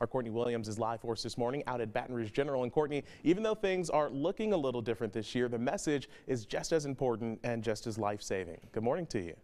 Our Courtney Williams is live for us this morning out at Baton Rouge General. And Courtney, even though things are looking a little different this year, the message is just as important and just as life saving. Good morning to you.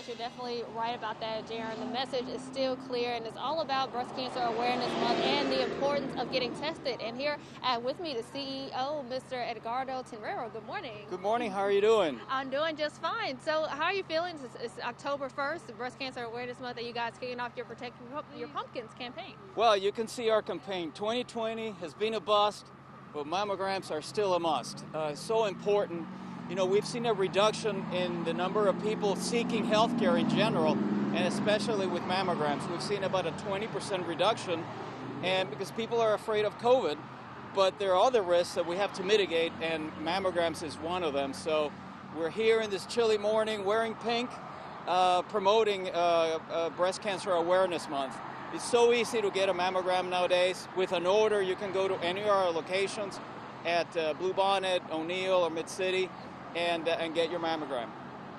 Guys. You're definitely right about that, Jaron. The message is still clear, and it's all about Breast Cancer Awareness Month and the importance of getting tested. And here uh, with me, the CEO, Mr. Edgardo Tenreiro. Good morning. Good morning. How are you doing? I'm doing just fine. So, how are you feeling? It's, it's October 1st, Breast Cancer Awareness Month, and you guys kicking off your Protect Your Pumpkins campaign. Well, you can see our campaign. 2020 has been a bust, but mammograms are still a must. Uh, so important you know, we've seen a reduction in the number of people seeking health care in general, and especially with mammograms. We've seen about a 20% reduction, and because people are afraid of COVID, but there are other risks that we have to mitigate, and mammograms is one of them. So we're here in this chilly morning wearing pink, uh, promoting uh, uh, Breast Cancer Awareness Month. It's so easy to get a mammogram nowadays. With an order, you can go to any of our locations at uh, Bluebonnet, O'Neal, or Mid-City and, uh, and get your mammogram.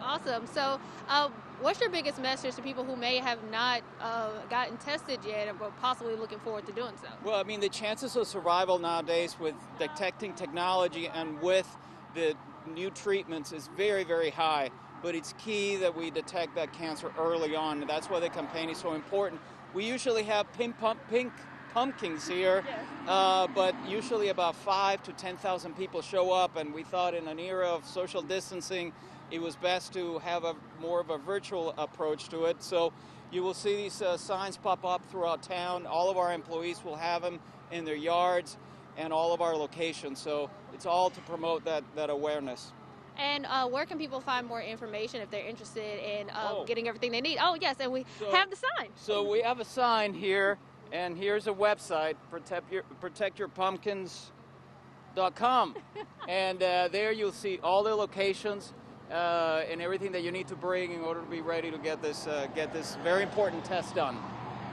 Awesome. So, uh, what's your biggest message to people who may have not uh, gotten tested yet but possibly looking forward to doing so? Well, I mean, the chances of survival nowadays with detecting technology and with the new treatments is very, very high. But it's key that we detect that cancer early on. And that's why the campaign is so important. We usually have pink, pump, pink pumpkins here, uh, but usually about five to 10,000 people show up, and we thought in an era of social distancing, it was best to have a more of a virtual approach to it. So you will see these uh, signs pop up throughout town. All of our employees will have them in their yards and all of our locations. So it's all to promote that, that awareness. And uh, where can people find more information if they're interested in um, oh. getting everything they need? Oh, yes, and we so, have the sign. So we have a sign here and here's a website, protect your, protectyourpumpkins.com. and uh, there you'll see all the locations uh, and everything that you need to bring in order to be ready to get this, uh, get this very important test done.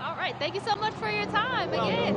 All right. Thank you so much for your time again.